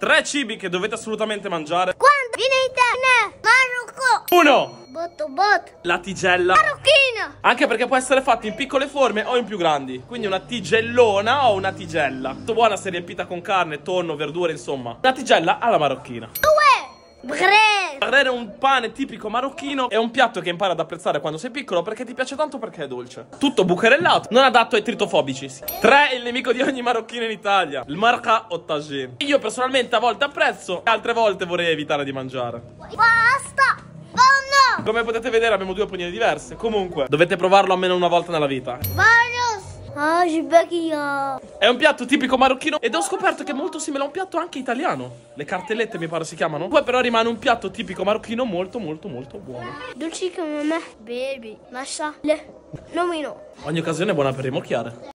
Tre cibi che dovete assolutamente mangiare. Quando viene in Marocco. Uno, Botto botto. la tigella. Marocchino. Anche perché può essere fatto in piccole forme o in più grandi. Quindi una tigellona o una tigella. Tutto buona se riempita con carne, tonno, verdure, insomma. Una tigella alla marocchina. Due. Bre. Avere un pane tipico marocchino è un piatto che impari ad apprezzare quando sei piccolo perché ti piace tanto perché è dolce. Tutto bucherellato, non adatto ai tritofobici. 3 il nemico di ogni marocchino in Italia, il marca o tagine. Io personalmente a volte apprezzo, altre volte vorrei evitare di mangiare. Basta. Oh no. Come potete vedere abbiamo due opinioni diverse. Comunque, dovete provarlo almeno una volta nella vita. Varios. Ah, Gibecchia. È un piatto tipico marocchino ed ho scoperto che è molto simile a un piatto anche italiano. Le cartellette mi pare si chiamano. Poi però rimane un piatto tipico marocchino molto molto molto buono. Dolci come me. Baby. Masha. Le. Nomino. Ogni occasione è buona per rimorchiare.